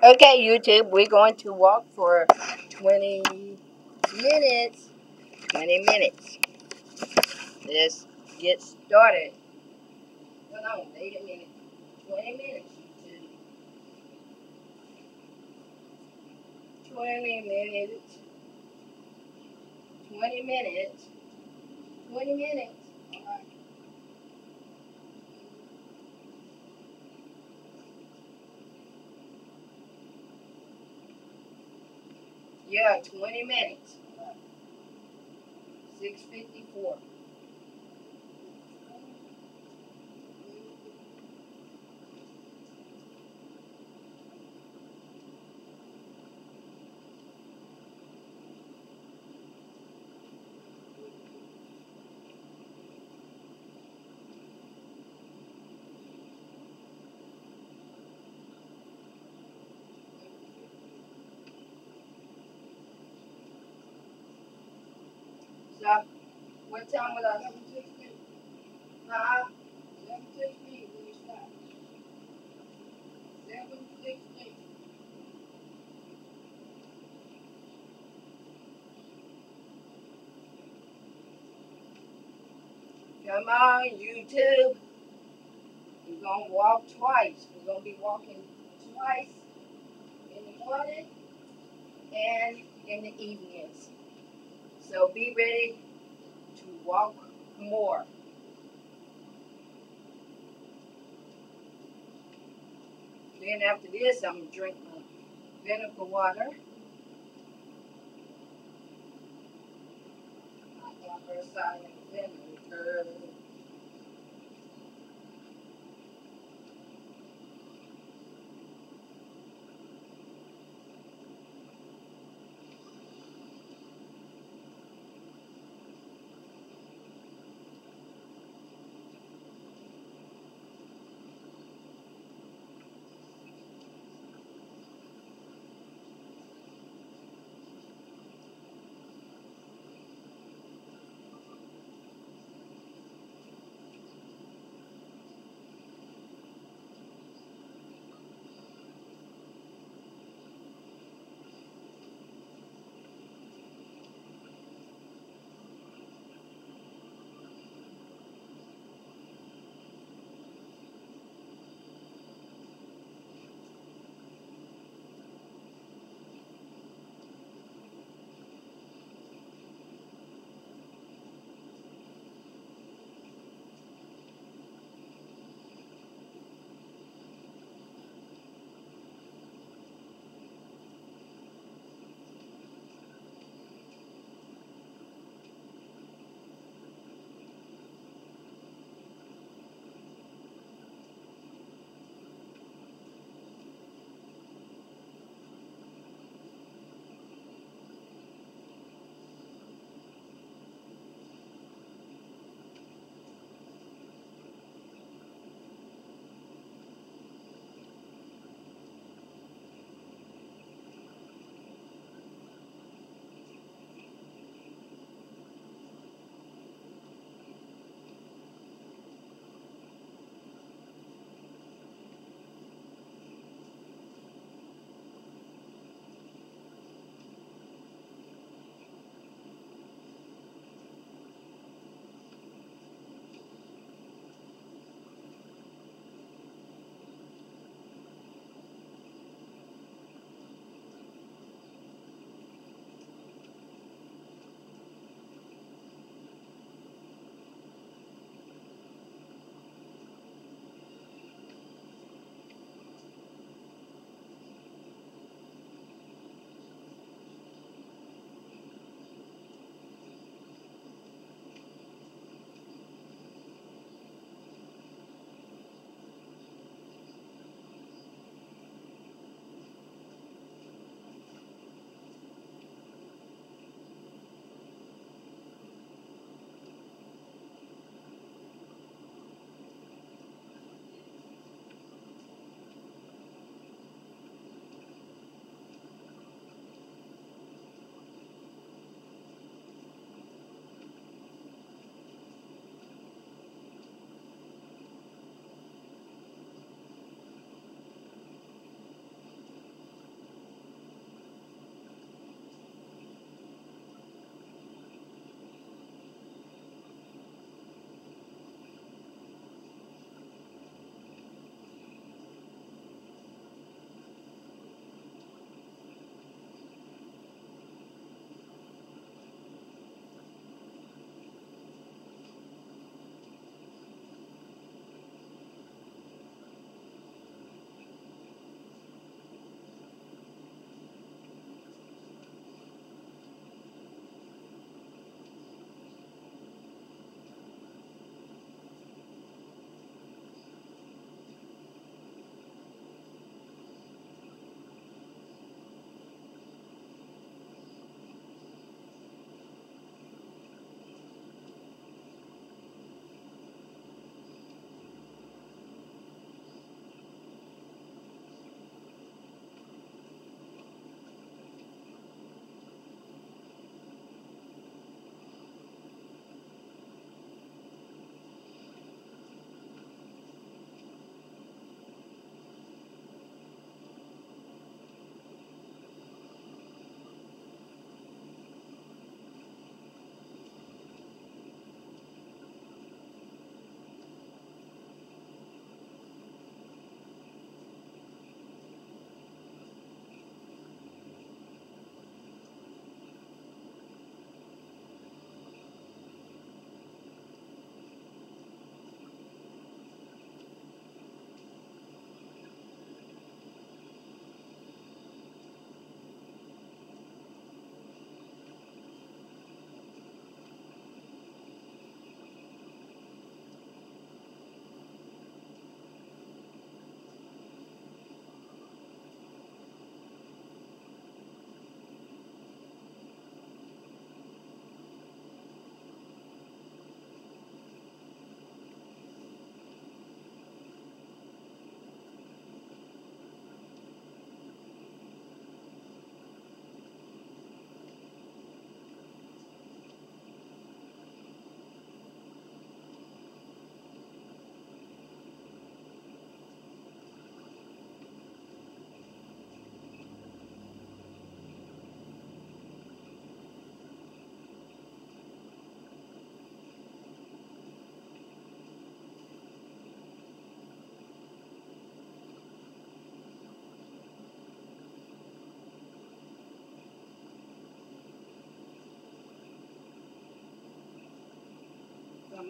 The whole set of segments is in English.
Okay, YouTube, we're going to walk for 20 minutes. 20 minutes. Let's get started. Hold on, wait a minute. 20 minutes, YouTube. 20 minutes. 20 minutes. 20 minutes. Alright. Yeah, 20 minutes. 654. Huh? Come on, YouTube. We're going to walk twice. We're going to be walking twice in the morning and in the evenings. So be ready to walk more. Then after this, I'm going to drink my vinegar water. Vinegar.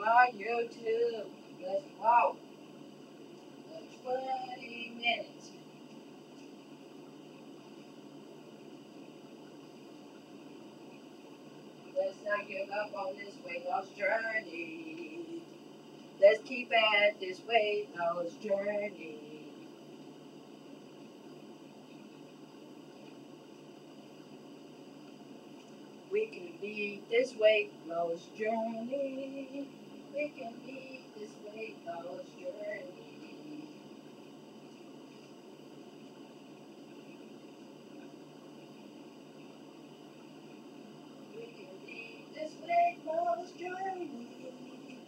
On, YouTube. Let's walk for 20 minutes. Let's not give up on this weight loss journey. Let's keep at this weight loss journey. We can beat this weight loss journey. Can this weight loss journey. We can this journey.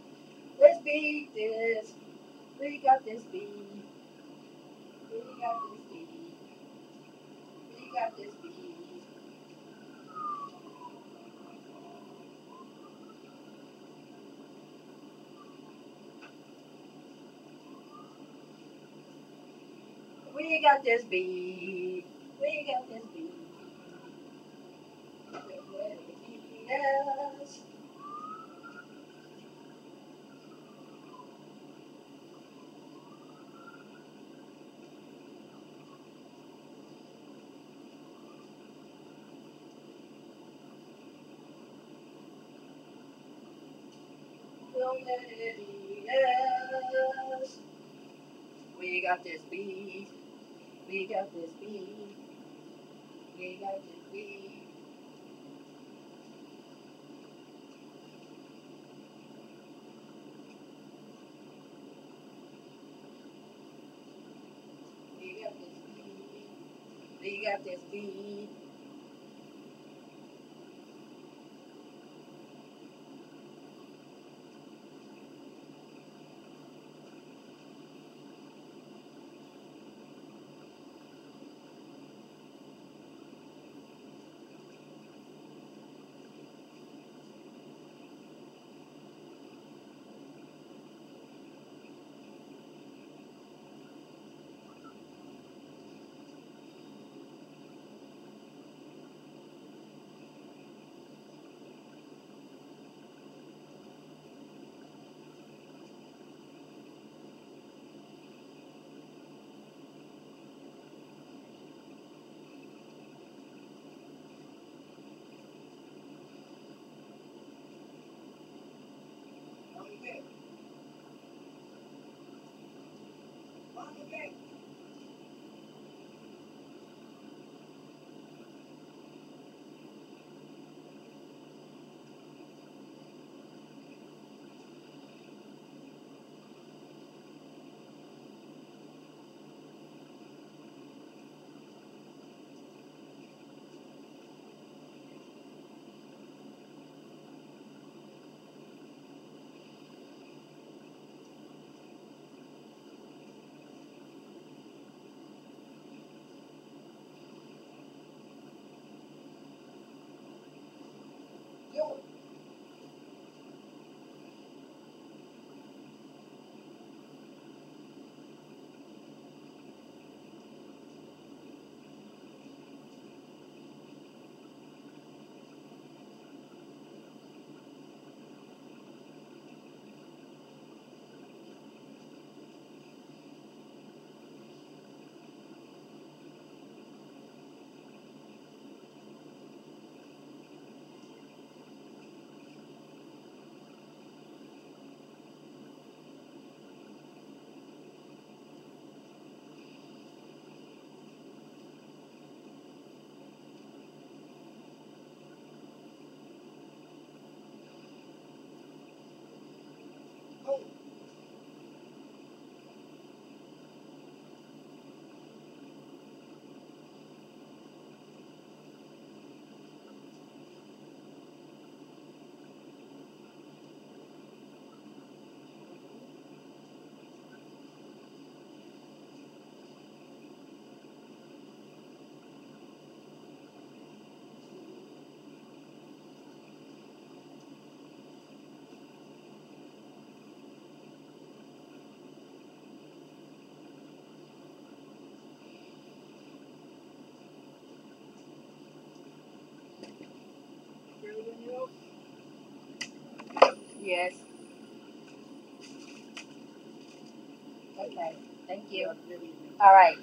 Let's beat this. We got this beat. We got this beat. We got this beat. We got this beat. We got this beat. Yes. We got this beat. We got this beat. We got this beat. We got this beat. We got this beat. Okay. Okay. Yo. Oh. Yes. Okay, thank you. All right.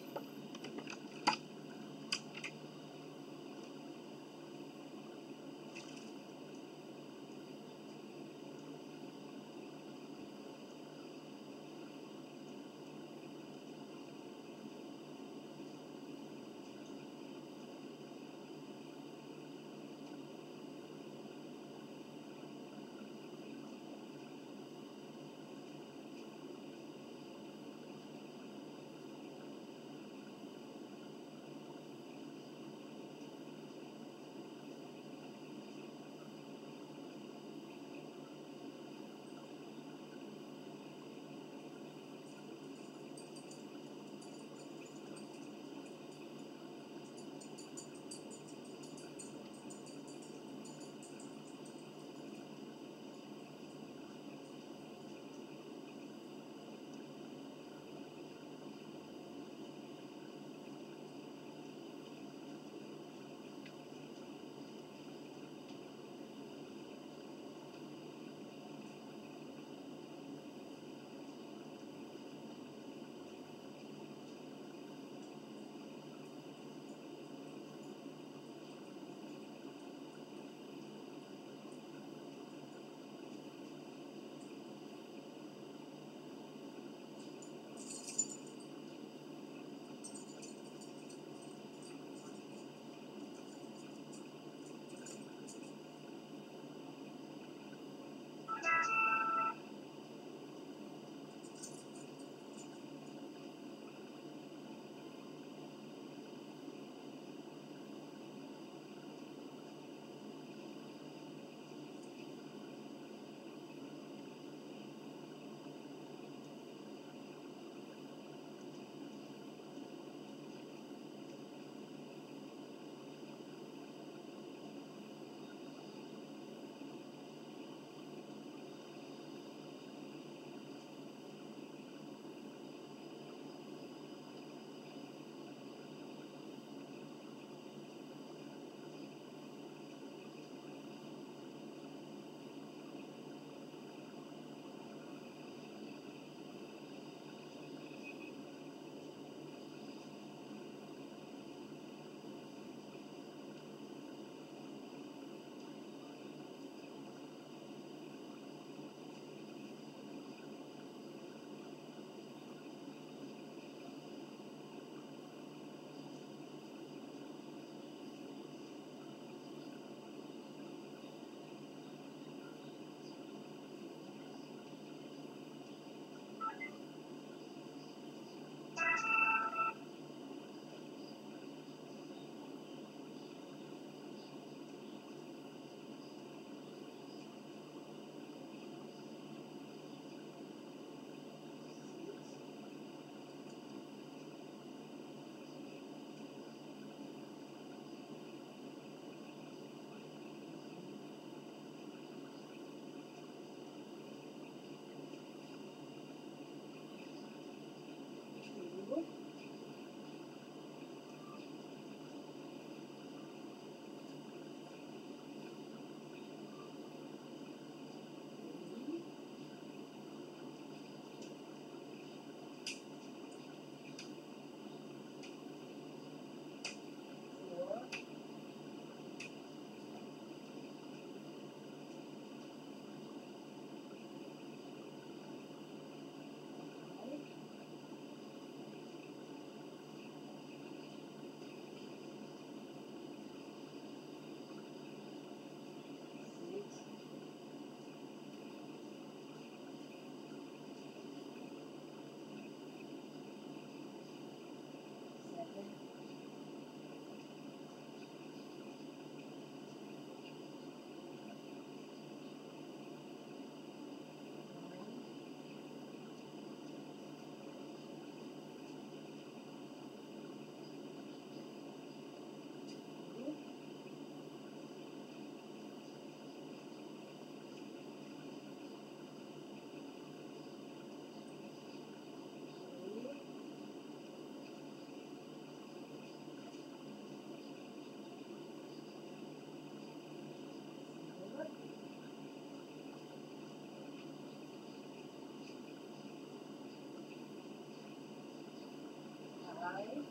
Five.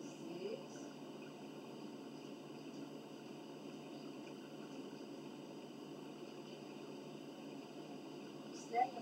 Six. Seven.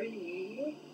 Three.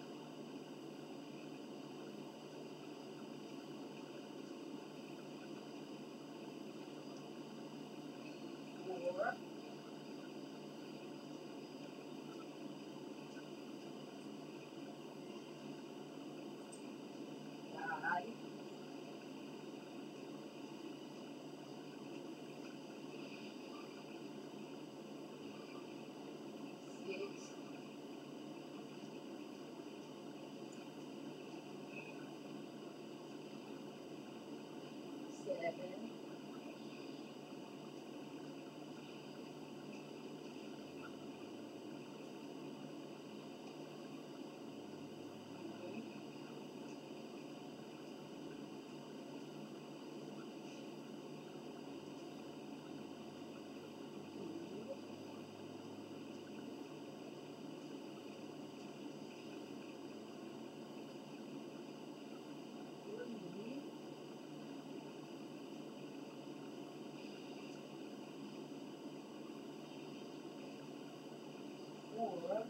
Bye.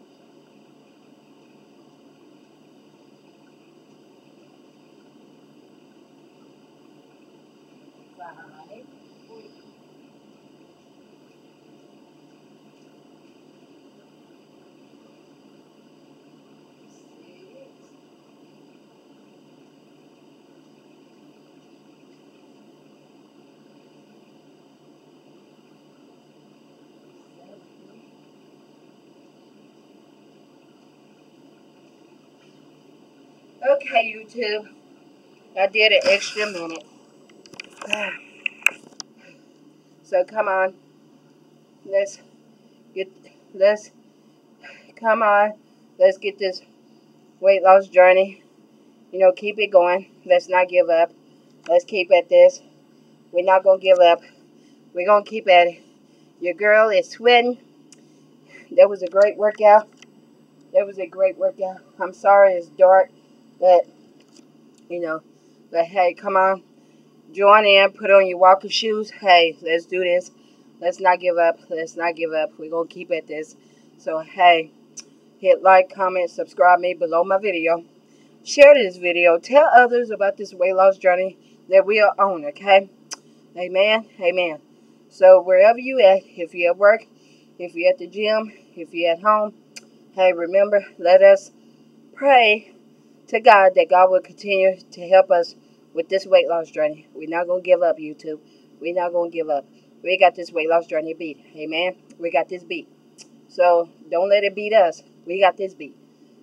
Okay, YouTube. I did an extra minute. So come on. Let's get let's come on. Let's get this weight loss journey. You know, keep it going. Let's not give up. Let's keep at this. We're not gonna give up. We're gonna keep at it. Your girl is sweating. That was a great workout. That was a great workout. I'm sorry it's dark, but you know, but hey, come on. Join in, put on your walking shoes. Hey, let's do this. Let's not give up. Let's not give up. We're going to keep at this. So, hey, hit like, comment, subscribe me below my video. Share this video. Tell others about this weight loss journey that we are on, okay? Amen. Amen. So, wherever you at, if you're at work, if you're at the gym, if you're at home, hey, remember, let us pray to God that God will continue to help us with this weight loss journey. We're not going to give up, YouTube. We're not going to give up. We got this weight loss journey beat. Amen. We got this beat. So don't let it beat us. We got this beat.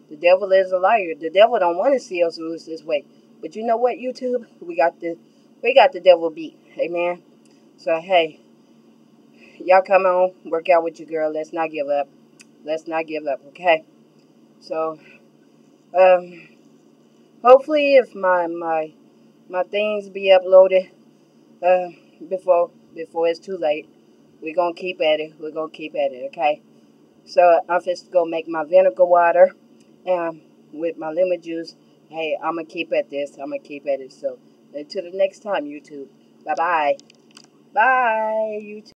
The devil is a liar. The devil don't want to see us lose this weight. But you know what, YouTube? We got the we got the devil beat. Amen. So hey, y'all come on, work out with your girl. Let's not give up. Let's not give up, okay? So um hopefully if my my my things be uploaded uh, before before it's too late. We're gonna keep at it. We're gonna keep at it, okay? So I'm just gonna make my vinegar water and with my lemon juice. Hey, I'm gonna keep at this. I'm gonna keep at it. So until the next time, YouTube. Bye bye. Bye, YouTube.